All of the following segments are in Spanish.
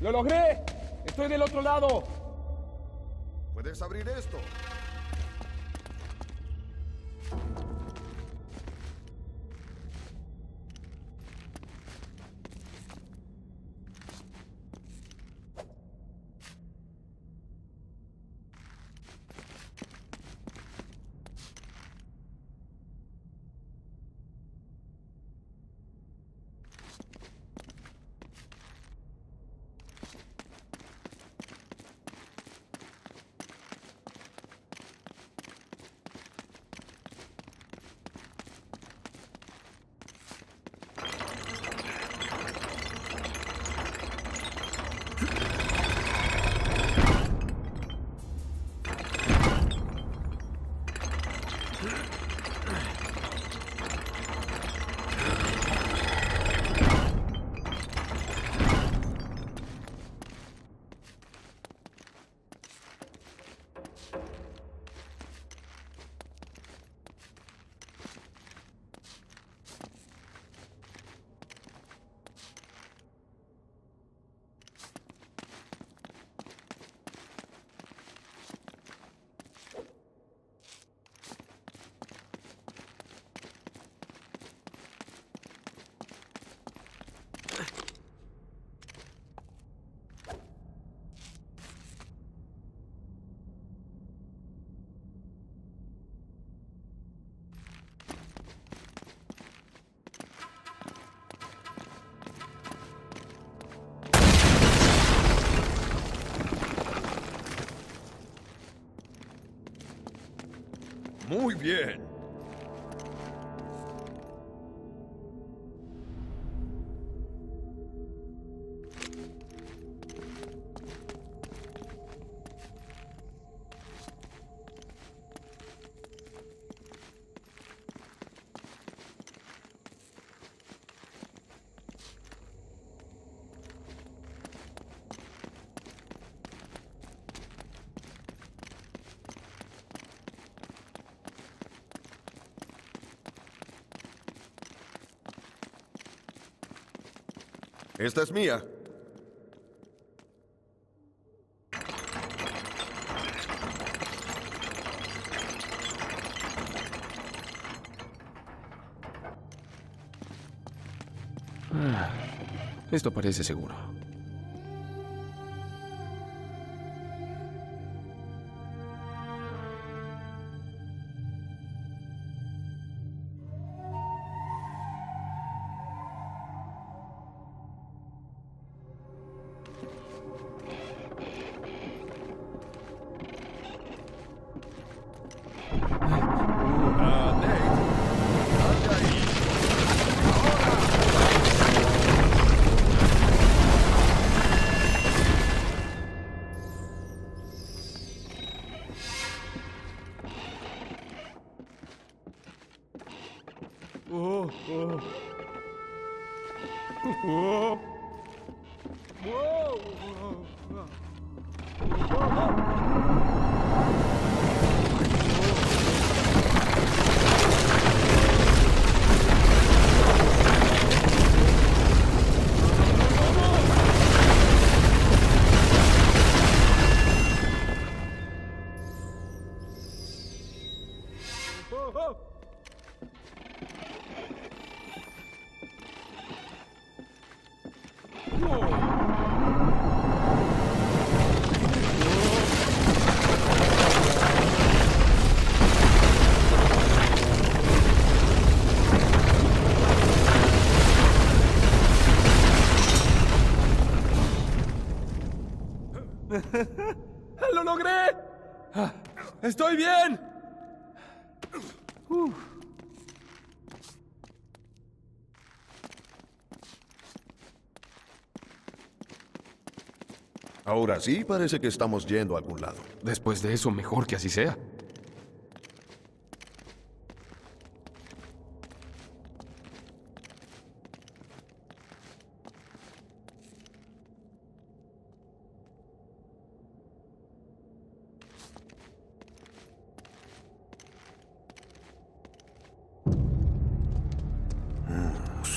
¡Lo logré! ¡Estoy del otro lado! Puedes abrir esto. Muy bien. Esta es mía. Esto parece seguro. ¡Estoy bien! Ahora sí parece que estamos yendo a algún lado. Después de eso, mejor que así sea.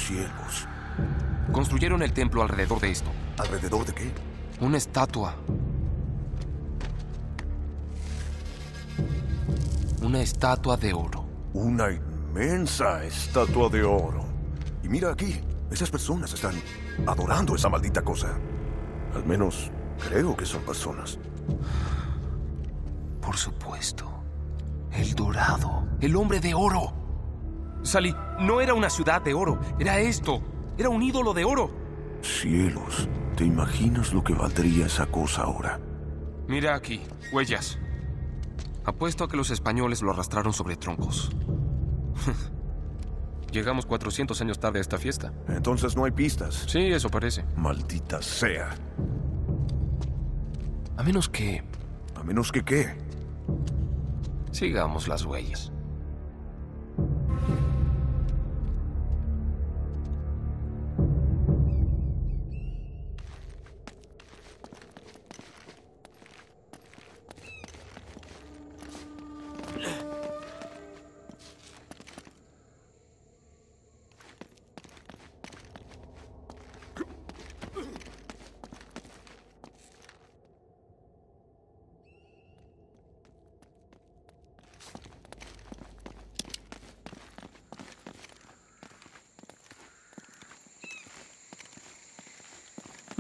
Cielos. Construyeron el templo alrededor de esto. ¿Alrededor de qué? Una estatua. Una estatua de oro. Una inmensa estatua de oro. Y mira aquí, esas personas están adorando esa maldita cosa. Al menos creo que son personas. Por supuesto. El dorado. El hombre de oro. Sally, no era una ciudad de oro. Era esto. Era un ídolo de oro. Cielos, ¿te imaginas lo que valdría esa cosa ahora? Mira aquí. Huellas. Apuesto a que los españoles lo arrastraron sobre troncos. Llegamos 400 años tarde a esta fiesta. Entonces no hay pistas. Sí, eso parece. Maldita sea. A menos que A menos que qué. sigamos las huellas.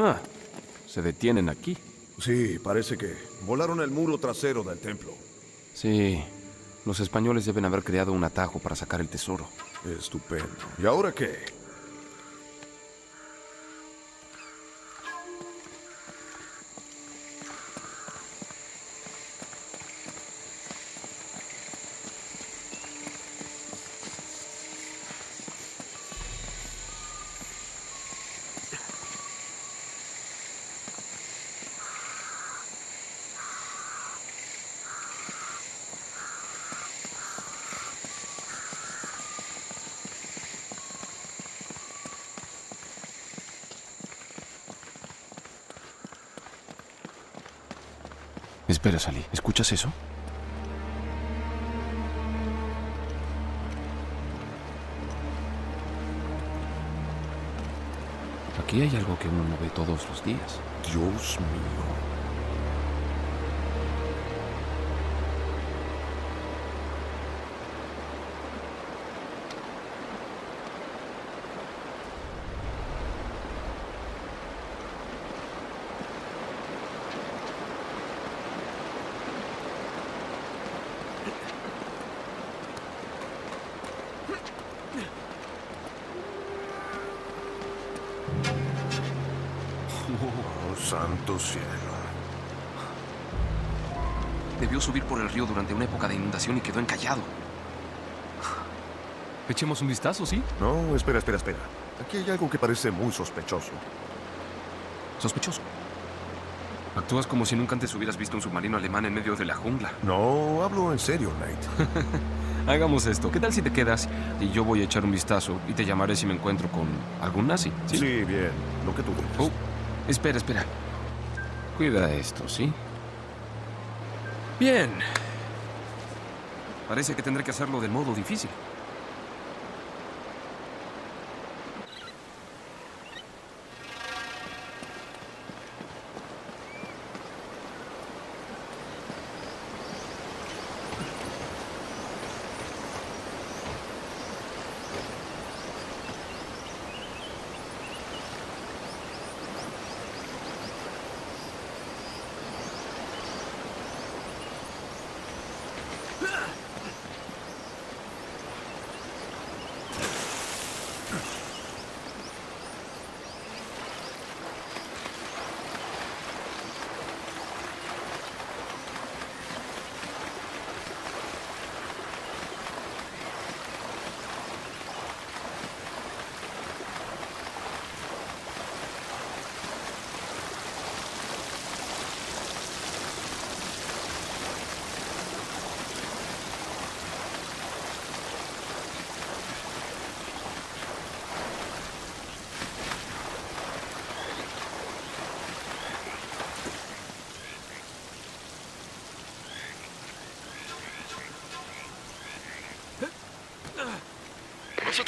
Ah, se detienen aquí. Sí, parece que volaron el muro trasero del templo. Sí, los españoles deben haber creado un atajo para sacar el tesoro. Estupendo. ¿Y ahora qué? Espera, Sally, ¿escuchas eso? Aquí hay algo que uno no ve todos los días. Dios mío. Y quedó encallado. Echemos un vistazo, ¿sí? No, espera, espera, espera. Aquí hay algo que parece muy sospechoso. Sospechoso. Actúas como si nunca antes hubieras visto un submarino alemán en medio de la jungla. No, hablo en serio, Knight. Hagamos esto. ¿Qué tal si te quedas y yo voy a echar un vistazo y te llamaré si me encuentro con algún nazi? Sí, bien. Lo que tú digas. Oh, espera, espera. Cuida esto, ¿sí? Bien. Parece que tendré que hacerlo del modo difícil.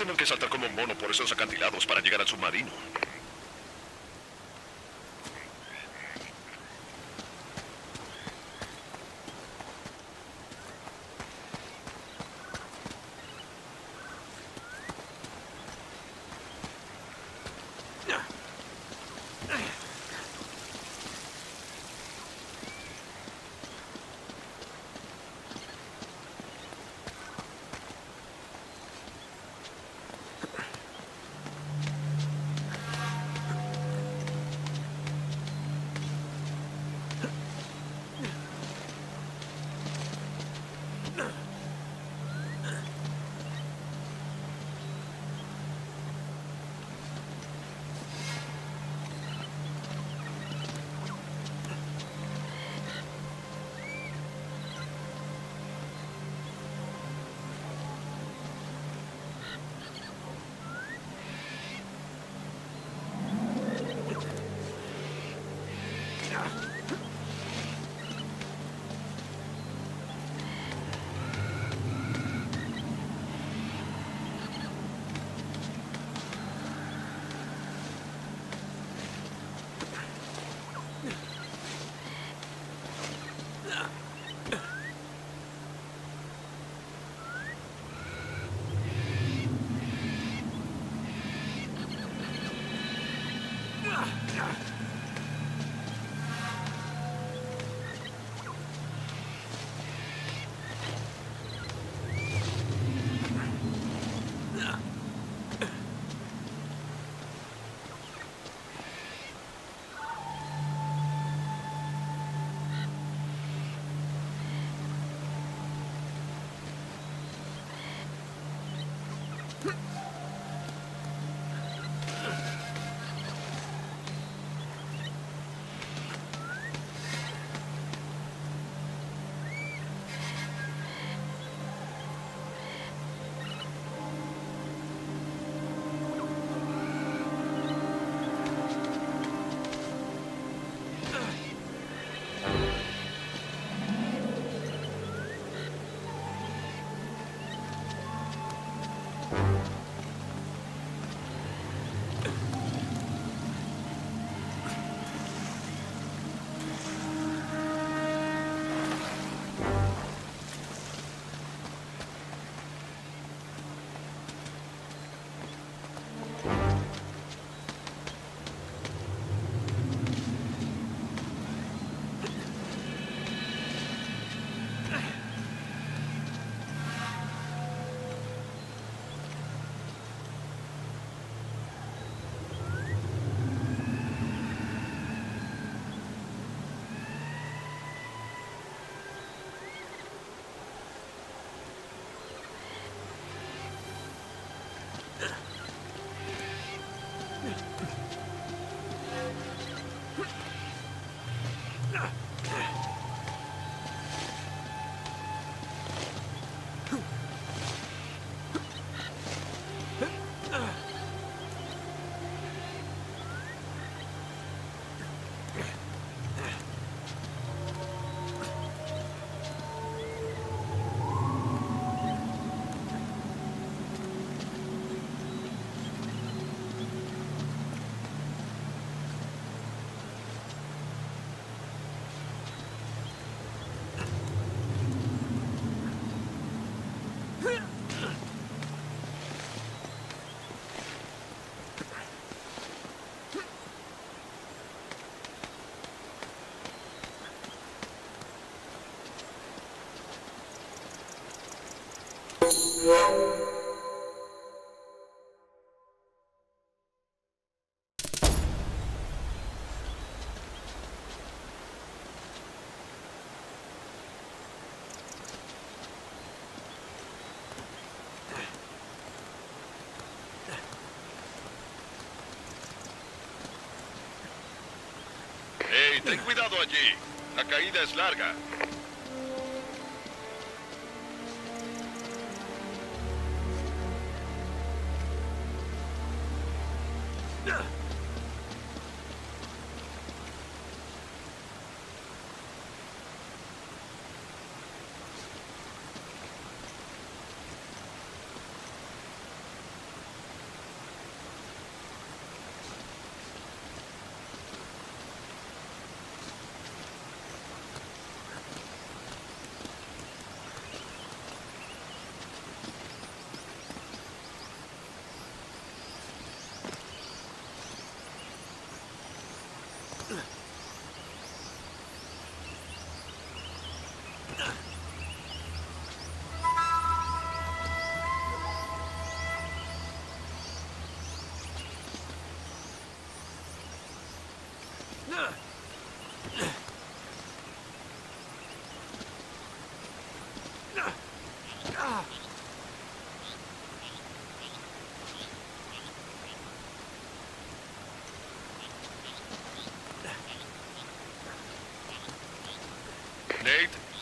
Tener que saltar como un mono por esos acantilados para llegar al submarino. Ten cuidado allí. La caída es larga.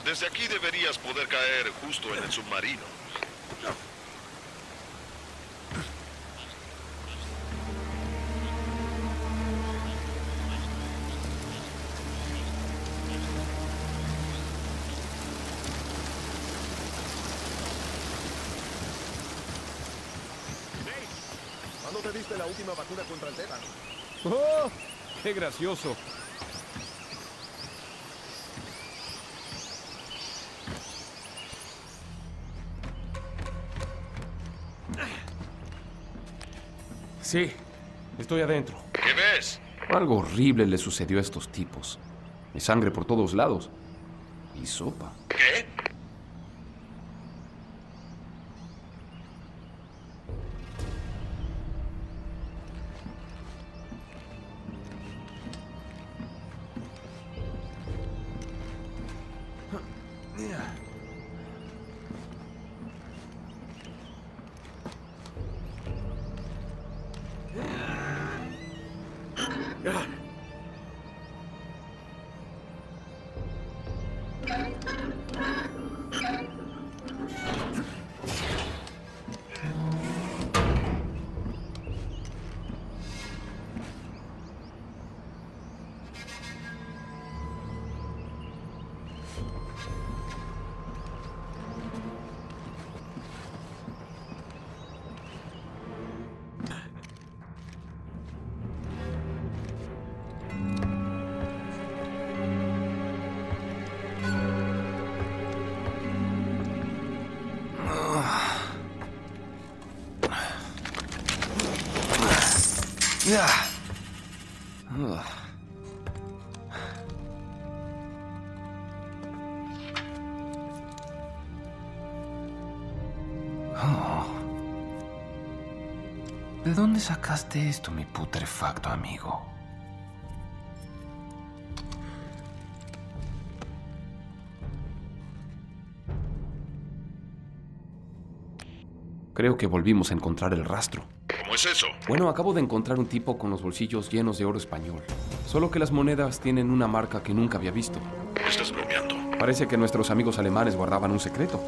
Desde aquí deberías poder caer justo en el submarino. ¿Cuándo te diste la última vacuna contra el tétano? ¡Oh! ¡Qué gracioso! Sí, estoy adentro. ¿Qué ves? Algo horrible le sucedió a estos tipos. Hay sangre por todos lados. Y sopa. Oh. ¿De dónde sacaste esto, mi putrefacto amigo? Creo que volvimos a encontrar el rastro. ¿Cómo es eso? Bueno, acabo de encontrar un tipo con los bolsillos llenos de oro español. Solo que las monedas tienen una marca que nunca había visto. Estás bromeando. Parece que nuestros amigos alemanes guardaban un secreto.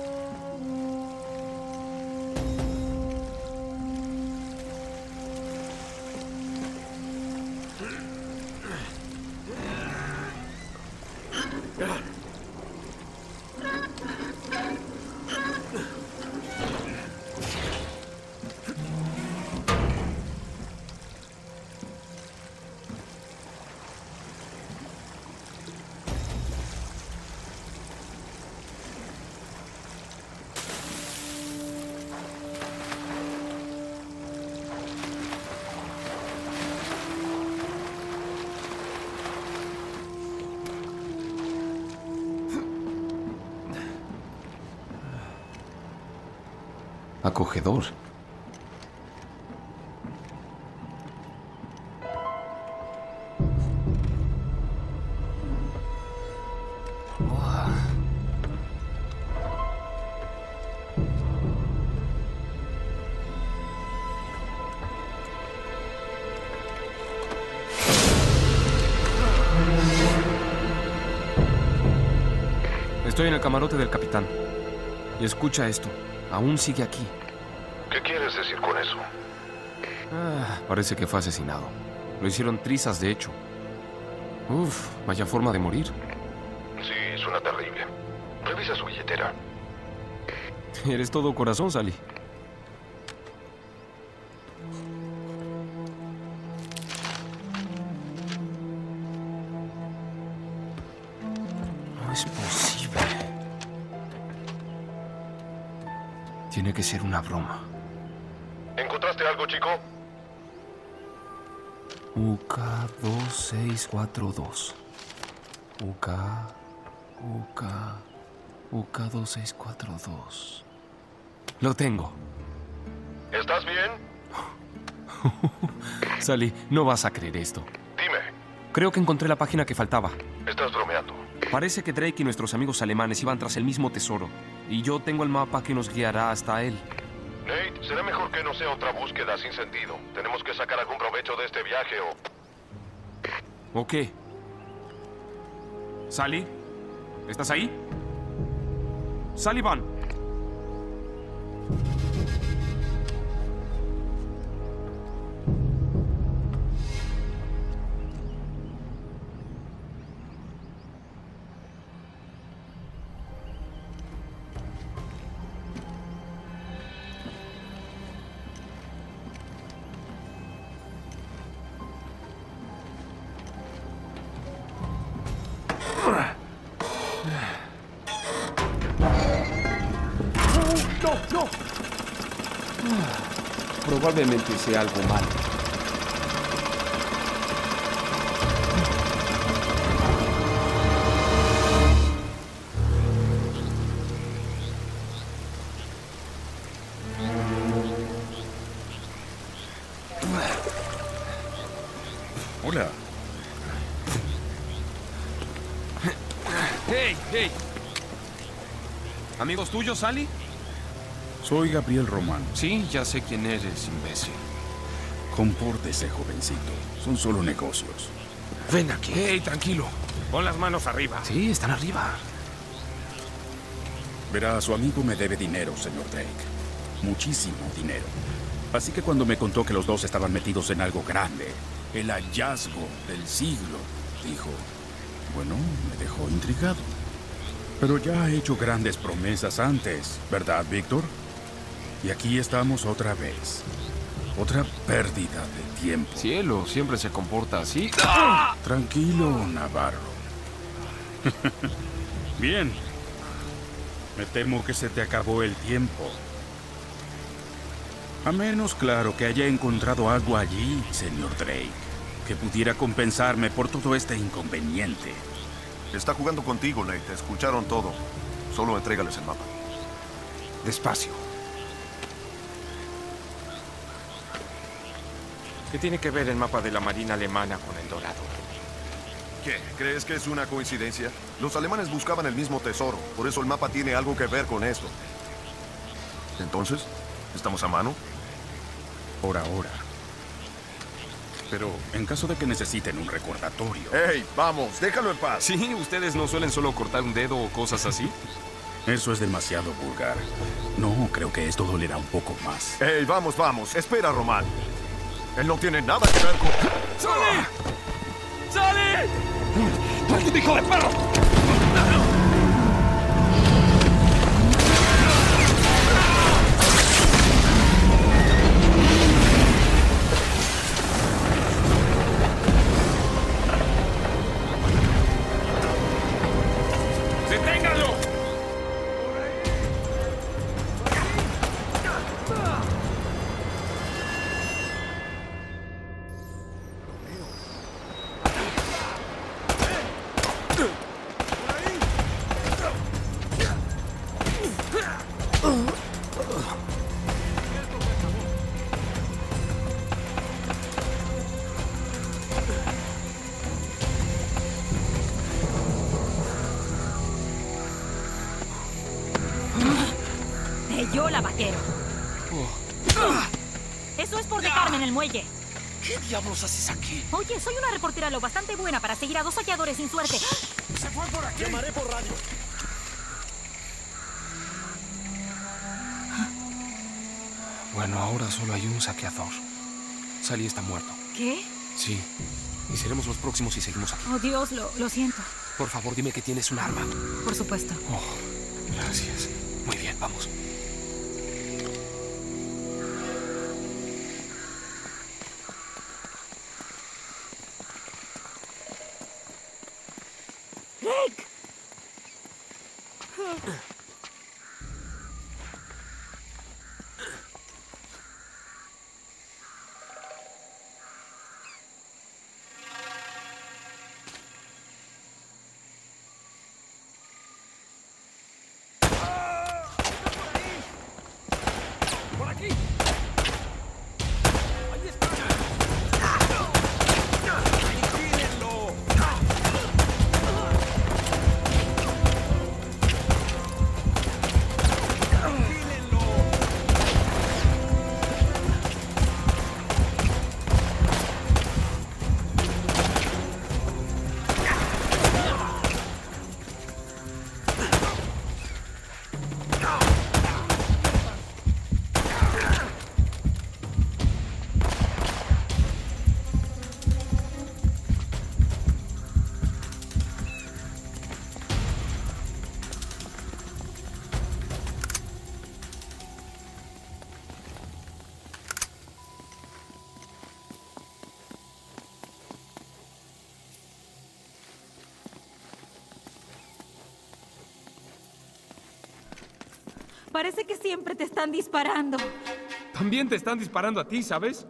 Acogedor. Estoy en el camarote del capitán. Y escucha esto. Aún sigue aquí. ¿Qué quieres decir con eso? Ah, parece que fue asesinado. Lo hicieron trizas, de hecho. Uf, vaya forma de morir. Sí, suena terrible. Revisa su billetera. Eres todo corazón, Sally. Ser una broma. ¿Encontraste algo, chico? UK2642. UK. UK. UK2642. Lo tengo. ¿Estás bien? Sally, no vas a creer esto. Dime, Creo que encontré la página que faltaba. estás bromeando. Parece que Drake y nuestros amigos alemanes iban tras el mismo tesoro. Y yo tengo el mapa que nos guiará hasta él. Nate, será mejor que no sea otra búsqueda sin sentido. Tenemos que sacar algún provecho de este viaje o... ¿O qué? ¿Sally? ¿Estás ahí? Sullivan. ¡No, no! Probablemente sea algo malo. Hola. ¡Hey, hey! ¿Amigos tuyos, Sally? Soy Gabriel Román. Sí, ya sé quién eres, imbécil. Compórtese, jovencito. Son solo negocios. Ven aquí. Hey, tranquilo. Pon las manos arriba. Sí, están arriba. Verá, su amigo me debe dinero, señor Drake. Muchísimo dinero. Así que cuando me contó que los dos estaban metidos en algo grande, el hallazgo del siglo, dijo, bueno, me dejó intrigado. Pero ya ha hecho grandes promesas antes, ¿verdad, Víctor? Y aquí estamos otra vez. Otra pérdida de tiempo. Cielo, siempre se comporta así. Tranquilo, Navarro. Bien. Me temo que se te acabó el tiempo. A menos, claro, que haya encontrado algo allí, señor Drake, que pudiera compensarme por todo este inconveniente. Está jugando contigo, Nate. Escucharon todo. Solo entrégales el mapa. Despacio. ¿Qué tiene que ver el mapa de la Marina Alemana con el Dorado? ¿Qué? ¿Crees que es una coincidencia? Los alemanes buscaban el mismo tesoro. Por eso el mapa tiene algo que ver con esto. Entonces, ¿estamos a mano? Por ahora. Pero en caso de que necesiten un recordatorio. ¡Ey! ¡Vamos! ¡Déjalo en paz! Sí, ustedes no suelen solo cortar un dedo o cosas así. Eso es demasiado vulgar. No, creo que esto dolerá un poco más. ¡Ey! ¡Vamos, vamos! Espera, Román. Él no tiene nada que ver con... ¡Sally! ¡Sally! ¡Maldito hijo de perro! Eh, yo la vaquero. Eso es por dejarme en el muelle. ¿Qué diablos haces aquí? Oye, soy una reportera lo bastante buena para seguir a dos saqueadores sin suerte. ¡Se fue por aquí! Llamaré por radio. Bueno, ahora solo hay un saqueador. Sally está muerto. ¿Qué? Sí. Y seremos los próximos si seguimos aquí. Oh, Dios, lo, lo siento. Por favor, dime que tienes un arma. Por supuesto. Oh, gracias. Muy bien, vamos. ¡Rick! Parece que siempre te están disparando. También te están disparando a ti, ¿sabes?